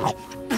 好。